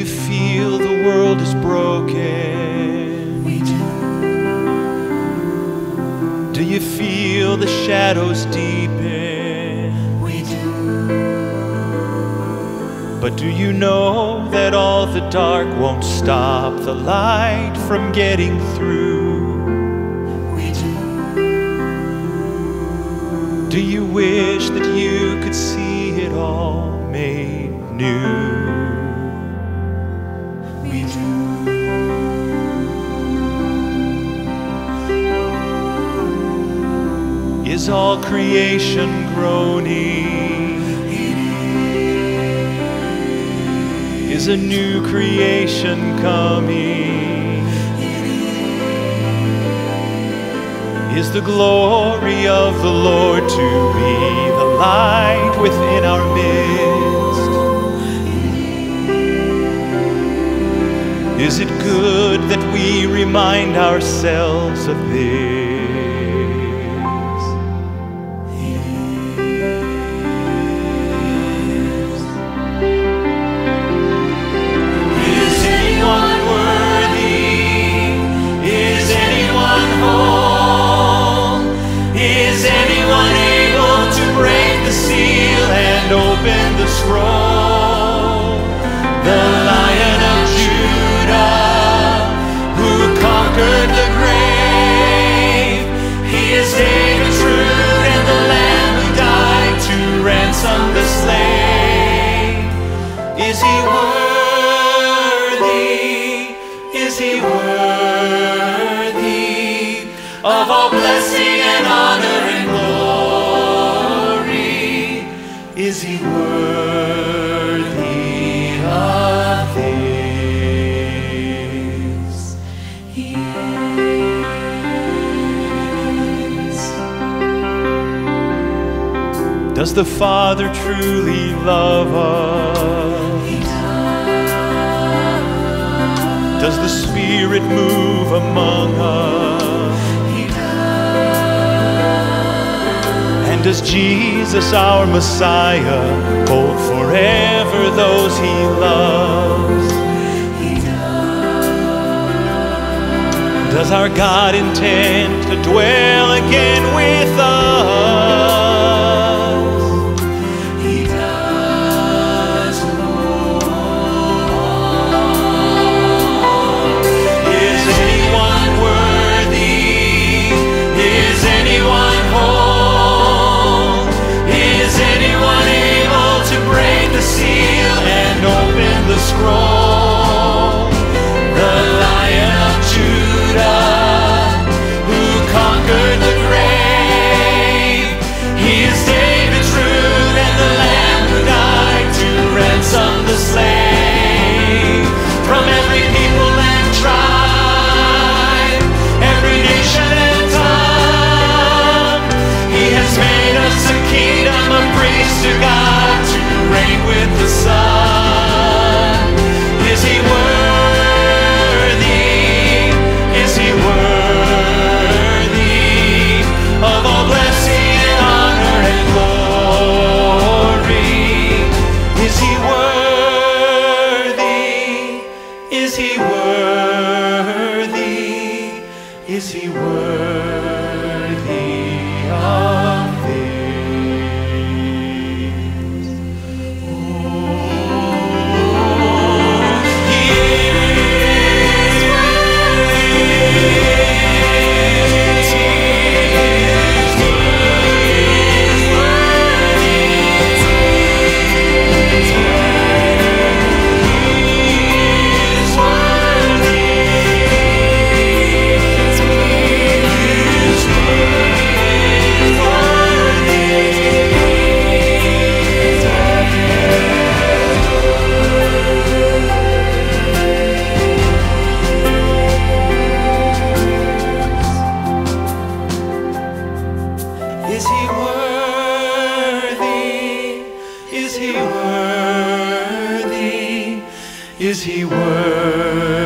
you feel the world is broken? We do. Do you feel the shadows deepen? We do. But do you know that all the dark won't stop the light from getting through? We do. Do you wish that you could see it all made new? Is all creation groaning? Is a new creation coming? Is the glory of the Lord to be the light within our midst? Is it good that we remind ourselves of this? Of all blessing and honor Is he worthy of this? He is. Does the Father truly love us? He Does the Spirit move among Does Jesus, our Messiah, hold forever those he loves? Does our God intend to dwell again with us? Amen.